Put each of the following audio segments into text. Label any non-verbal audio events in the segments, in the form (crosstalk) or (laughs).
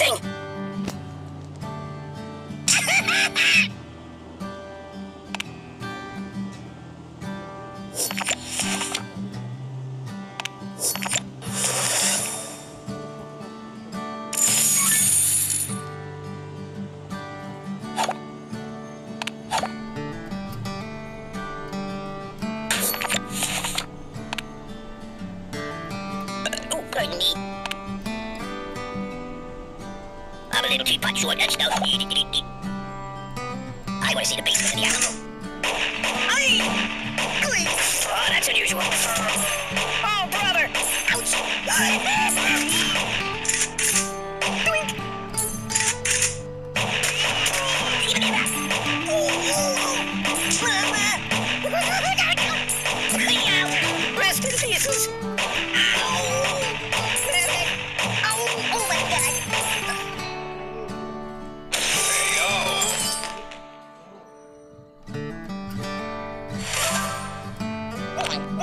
anything! (laughs) That's no. I want to see the basement of the animal.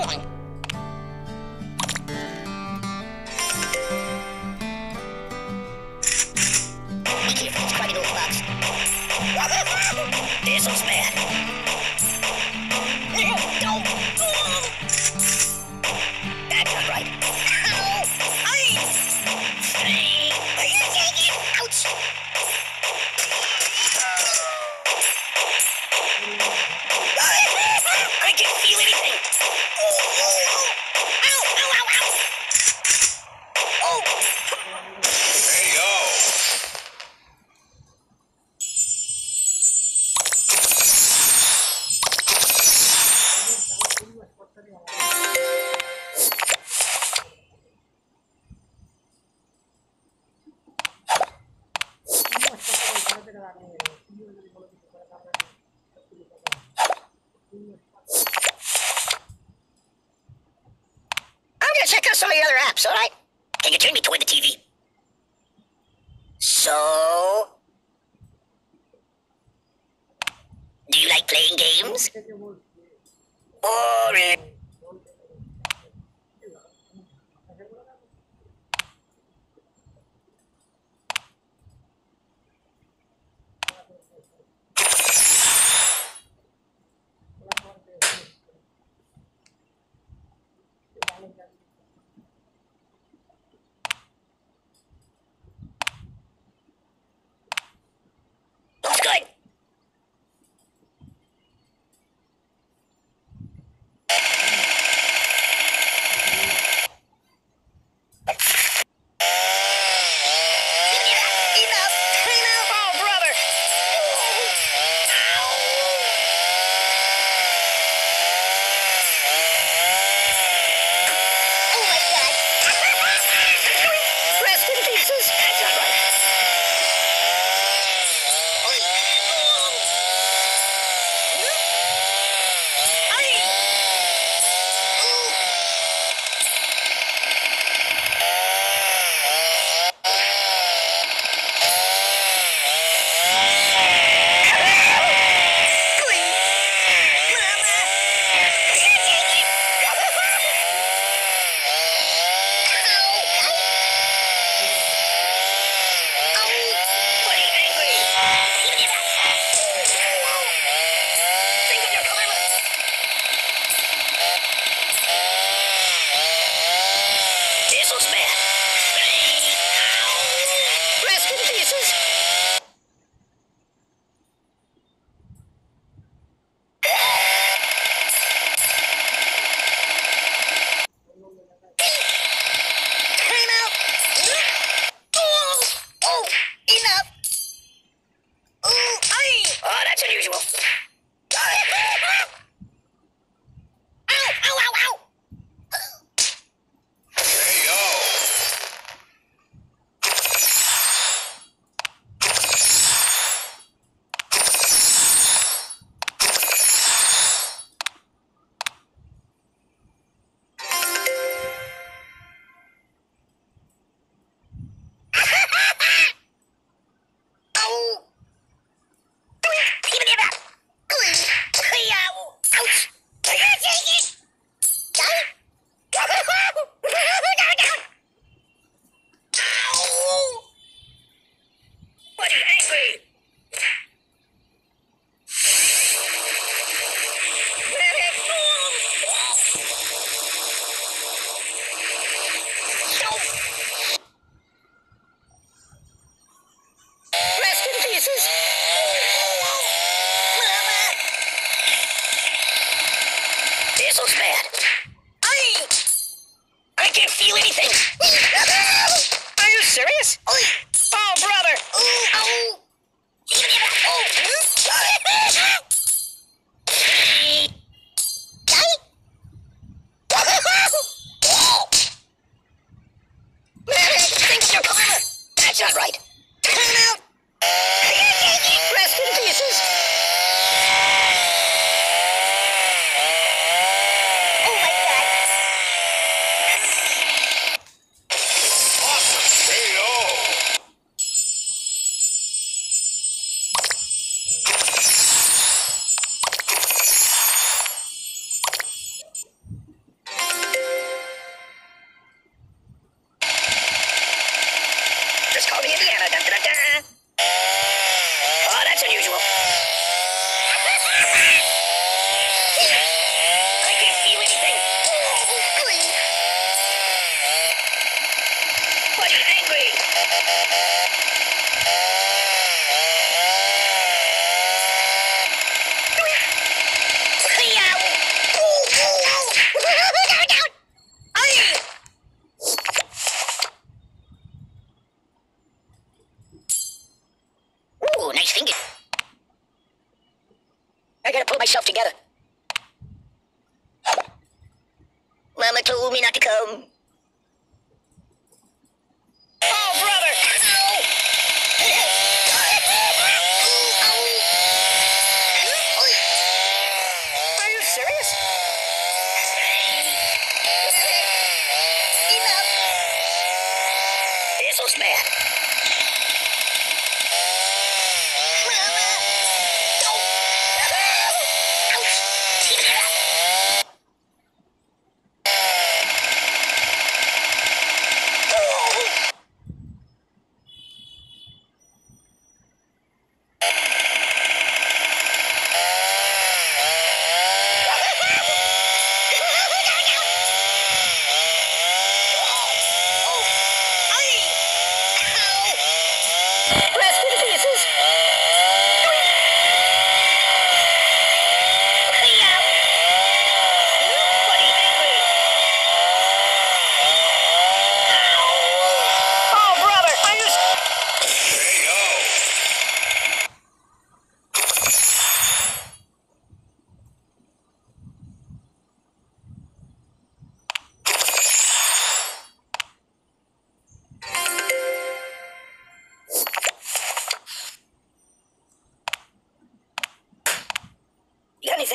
Be I'm gonna check out some of the other apps, alright? Can you turn me toward the TV? So. Do you like playing games? Boring.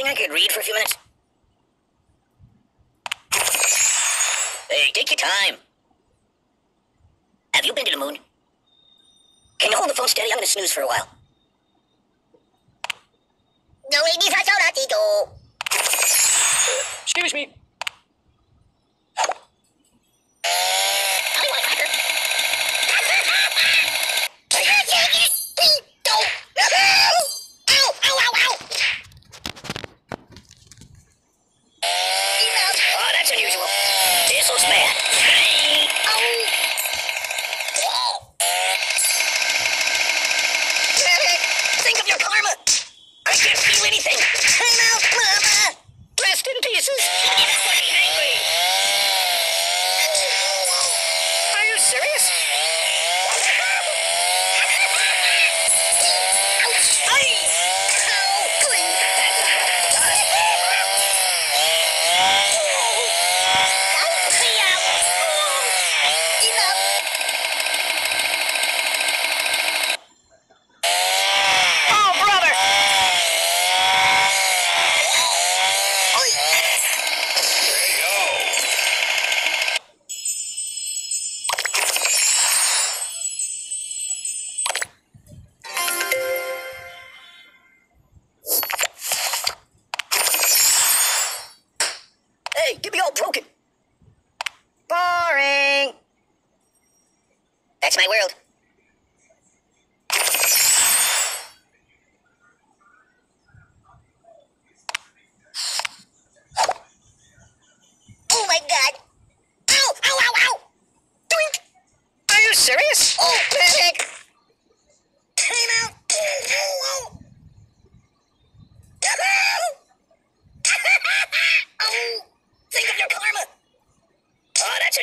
I could read for a few minutes? Hey, take your time. Have you been to the moon? Can you hold the phone steady? I'm gonna snooze for a while. Excuse me.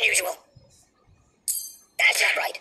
unusual. That's not right.